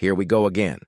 Here we go again.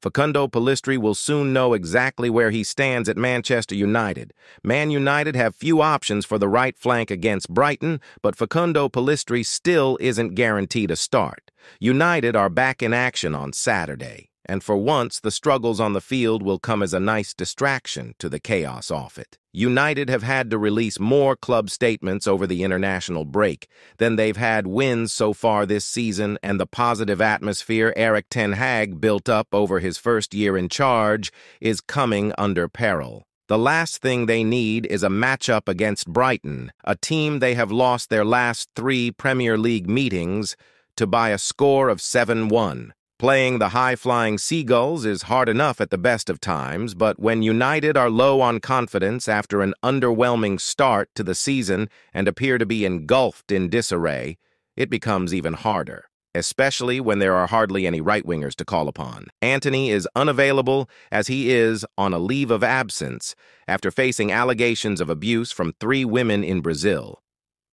Facundo Pellistri will soon know exactly where he stands at Manchester United. Man United have few options for the right flank against Brighton, but Facundo Pellistri still isn't guaranteed a start. United are back in action on Saturday and for once the struggles on the field will come as a nice distraction to the chaos off it. United have had to release more club statements over the international break than they've had wins so far this season, and the positive atmosphere Erik Ten Hag built up over his first year in charge is coming under peril. The last thing they need is a matchup against Brighton, a team they have lost their last three Premier League meetings to by a score of 7-1. Playing the high-flying Seagulls is hard enough at the best of times, but when United are low on confidence after an underwhelming start to the season and appear to be engulfed in disarray, it becomes even harder, especially when there are hardly any right-wingers to call upon. Antony is unavailable as he is on a leave of absence after facing allegations of abuse from three women in Brazil.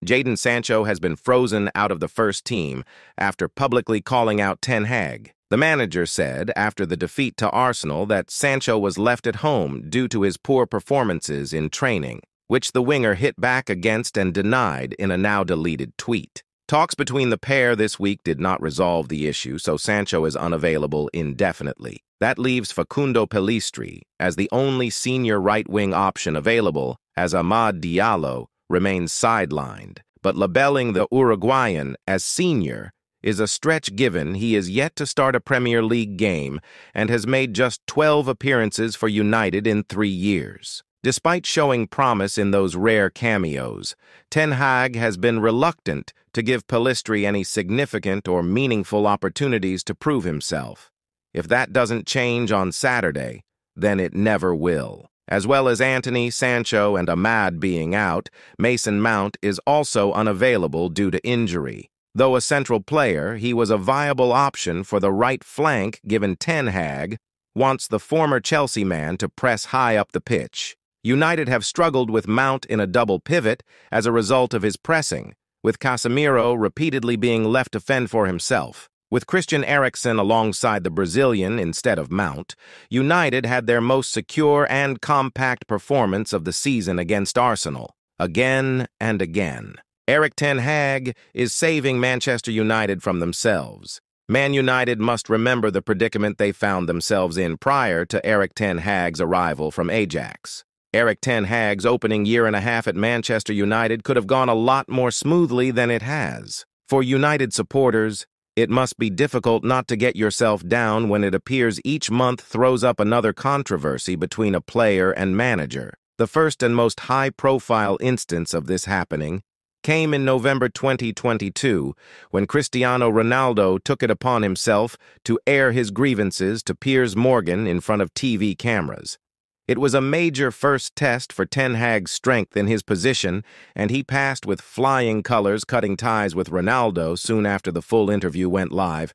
Jadon Sancho has been frozen out of the first team after publicly calling out Ten Hag. The manager said after the defeat to Arsenal that Sancho was left at home due to his poor performances in training, which the winger hit back against and denied in a now-deleted tweet. Talks between the pair this week did not resolve the issue, so Sancho is unavailable indefinitely. That leaves Facundo Pellistri as the only senior right-wing option available, as Amad Diallo remains sidelined. But labeling the Uruguayan as senior is a stretch given he is yet to start a Premier League game and has made just 12 appearances for United in three years. Despite showing promise in those rare cameos, Ten Hag has been reluctant to give Pellistri any significant or meaningful opportunities to prove himself. If that doesn't change on Saturday, then it never will. As well as Antony, Sancho, and Amad being out, Mason Mount is also unavailable due to injury. Though a central player, he was a viable option for the right flank given Ten Hag wants the former Chelsea man to press high up the pitch. United have struggled with Mount in a double pivot as a result of his pressing, with Casemiro repeatedly being left to fend for himself. With Christian Eriksen alongside the Brazilian instead of Mount, United had their most secure and compact performance of the season against Arsenal, again and again. Erik Ten Hag is saving Manchester United from themselves. Man United must remember the predicament they found themselves in prior to Erik Ten Hag's arrival from Ajax. Erik Ten Hag's opening year and a half at Manchester United could have gone a lot more smoothly than it has. For United supporters, it must be difficult not to get yourself down when it appears each month throws up another controversy between a player and manager. The first and most high-profile instance of this happening came in November 2022 when Cristiano Ronaldo took it upon himself to air his grievances to Piers Morgan in front of TV cameras. It was a major first test for Ten Hag's strength in his position, and he passed with flying colors, cutting ties with Ronaldo soon after the full interview went live.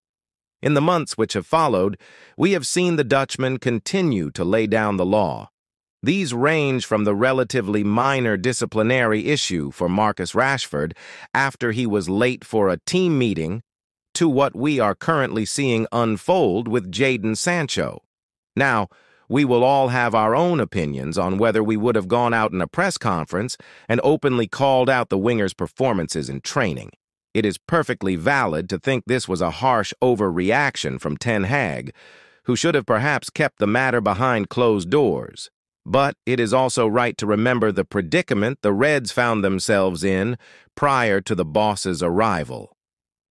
In the months which have followed, we have seen the Dutchman continue to lay down the law. These range from the relatively minor disciplinary issue for Marcus Rashford after he was late for a team meeting to what we are currently seeing unfold with Jadon Sancho. Now, we will all have our own opinions on whether we would have gone out in a press conference and openly called out the winger's performances in training. It is perfectly valid to think this was a harsh overreaction from Ten Hag, who should have perhaps kept the matter behind closed doors. But it is also right to remember the predicament the Reds found themselves in prior to the boss's arrival.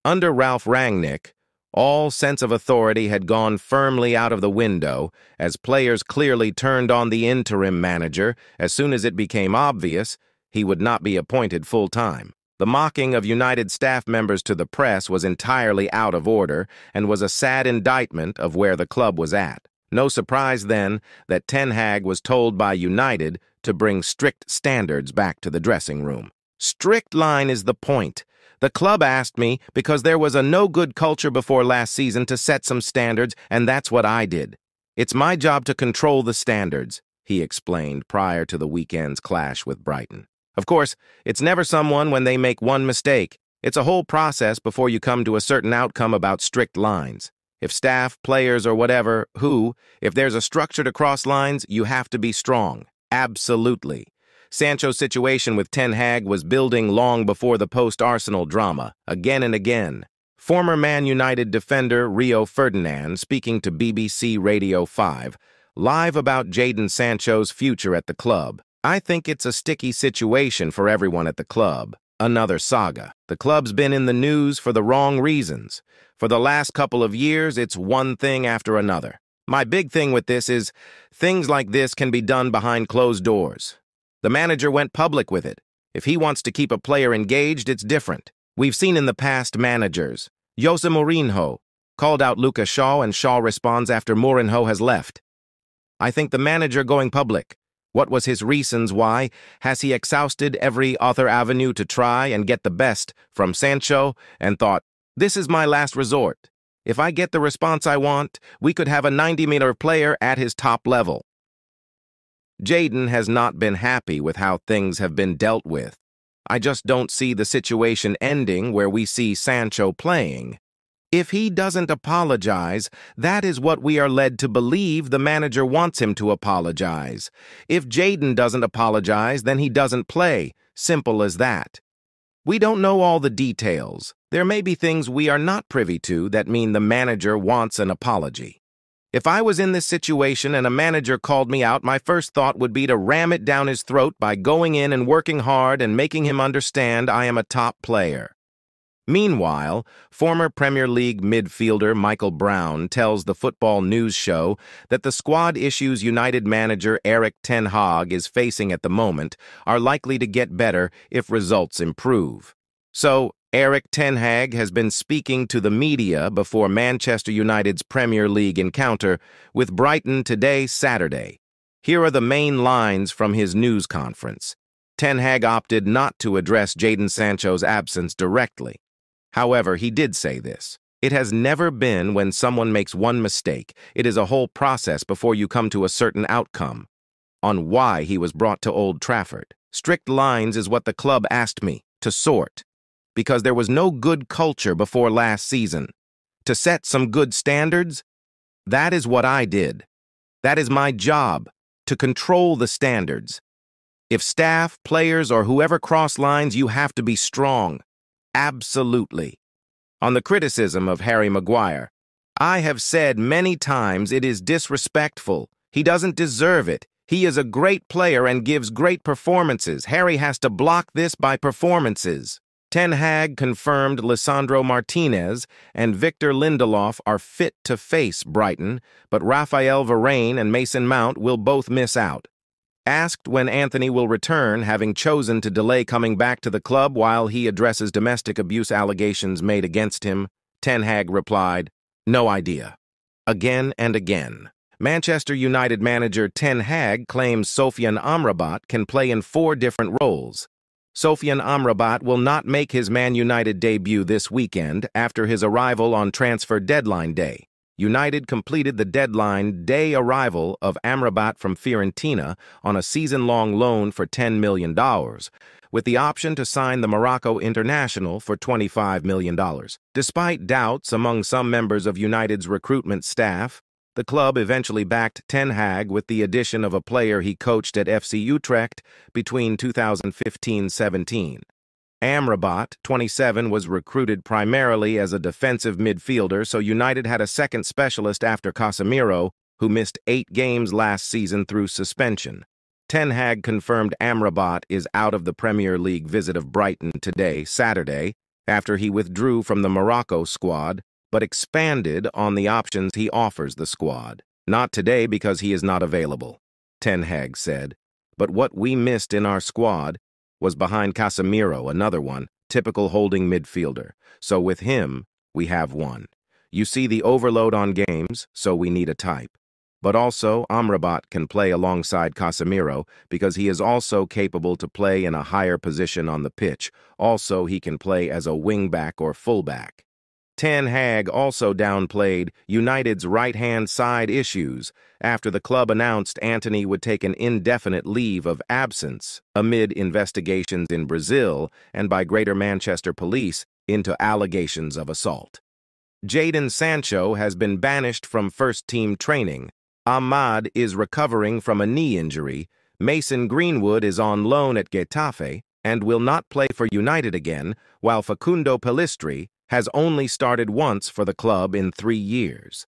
Under Ralf Rangnick, all sense of authority had gone firmly out of the window as players clearly turned on the interim manager as soon as it became obvious he would not be appointed full-time. The mocking of United staff members to the press was entirely out of order and was a sad indictment of where the club was at. No surprise, then, that Ten Hag was told by United to bring strict standards back to the dressing room. Strict line is the point. The club asked me because there was a no-good culture before last season to set some standards, and that's what I did. It's my job to control the standards, he explained prior to the weekend's clash with Brighton. Of course, it's never someone when they make one mistake. It's a whole process before you come to a certain outcome about strict lines. If staff, players, or whatever, who, if there's a structure to cross lines, you have to be strong. Absolutely. Sancho's situation with Ten Hag was building long before the post-Arsenal drama, again and again. Former Man United defender Rio Ferdinand, speaking to BBC Radio 5, live about Jadon Sancho's future at the club. I think it's a sticky situation for everyone at the club. Another saga. The club's been in the news for the wrong reasons. For the last couple of years, it's one thing after another. My big thing with this is things like this can be done behind closed doors. The manager went public with it. If he wants to keep a player engaged, it's different. We've seen in the past managers. Jose Mourinho called out Luke Shaw and Shaw responds after Mourinho has left. I think the manager going public. What was his reasons why? Has he exhausted every other avenue to try and get the best from Sancho and thought, this is my last resort. If I get the response I want, we could have a 90-meter player at his top level. Jadon has not been happy with how things have been dealt with. I just don't see the situation ending where we see Sancho playing. If he doesn't apologize, that is what we are led to believe the manager wants him to apologize. If Jadon doesn't apologize, then he doesn't play. Simple as that. We don't know all the details. There may be things we are not privy to that mean the manager wants an apology. If I was in this situation and a manager called me out, my first thought would be to ram it down his throat by going in and working hard and making him understand I am a top player. Meanwhile, former Premier League midfielder Michael Brown tells the Football News Show that the squad issues United manager Erik Ten Hag is facing at the moment are likely to get better if results improve. So, Erik Ten Hag has been speaking to the media before Manchester United's Premier League encounter with Brighton today, Saturday. Here are the main lines from his news conference. Ten Hag opted not to address Jadon Sancho's absence directly. However, he did say this. It has never been when someone makes one mistake. It is a whole process before you come to a certain outcome. On why he was brought to Old Trafford. Strict lines is what the club asked me to sort because there was no good culture before last season. To set some good standards, that is what I did. That is my job, to control the standards. If staff, players, or whoever cross lines, you have to be strong. Absolutely. On the criticism of Harry Maguire, I have said many times it is disrespectful. He doesn't deserve it. He is a great player and gives great performances. Harry has to block this by performances. Ten Hag confirmed Lisandro Martinez and Victor Lindelof are fit to face Brighton, but Raphael Varane and Mason Mount will both miss out. Asked when Antony will return, having chosen to delay coming back to the club while he addresses domestic abuse allegations made against him, Ten Hag replied, No idea. Again and again. Manchester United manager Ten Hag claims Sofyan Amrabat can play in four different roles, Sofyan Amrabat will not make his Man United debut this weekend after his arrival on transfer deadline day. United completed the deadline day arrival of Amrabat from Fiorentina on a season-long loan for $10 million, with the option to sign the Morocco international for $25 million. Despite doubts among some members of United's recruitment staff, the club eventually backed Ten Hag with the addition of a player he coached at FC Utrecht between 2015-17. Amrabat, 27, was recruited primarily as a defensive midfielder, so United had a second specialist after Casemiro, who missed eight games last season through suspension. Ten Hag confirmed Amrabat is out of the Premier League visit of Brighton today, Saturday, after he withdrew from the Morocco squad but expanded on the options he offers the squad. Not today because he is not available, Ten Hag said. But what we missed in our squad was behind Casemiro, another one, typical holding midfielder. So with him, we have one. You see the overload on games, so we need a type. But also, Amrabat can play alongside Casemiro because he is also capable to play in a higher position on the pitch. Also, he can play as a wingback or fullback. Ten Hag also downplayed United's right-hand side issues after the club announced Antony would take an indefinite leave of absence amid investigations in Brazil and by Greater Manchester Police into allegations of assault. Jadon Sancho has been banished from first-team training. Amad is recovering from a knee injury. Mason Greenwood is on loan at Getafe and will not play for United again, while Facundo Pellistri has only started once for the club in three years.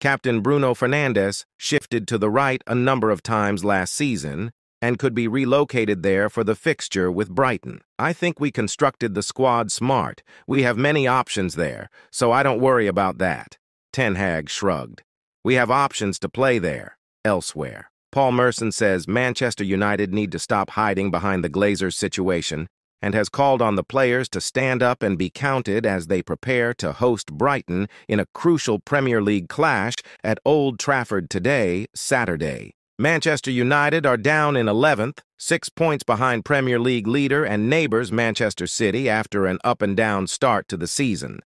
Captain Bruno Fernandes shifted to the right a number of times last season and could be relocated there for the fixture with Brighton. I think we constructed the squad smart. We have many options there, so I don't worry about that. Ten Hag shrugged. We have options to play there, elsewhere. Paul Merson says Manchester United need to stop hiding behind the Glazers situation and has called on the players to stand up and be counted as they prepare to host Brighton in a crucial Premier League clash at Old Trafford today, Saturday. Manchester United are down in 11th, six points behind Premier League leader and neighbours Manchester City after an up-and-down start to the season.